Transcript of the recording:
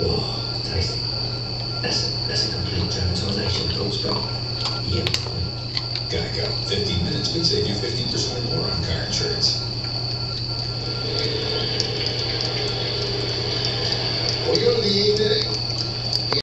Oh, tasty. That's a, that's a complete dramatisation of Gotta Geico, 15 minutes could save you 15% or more on car insurance. We go to the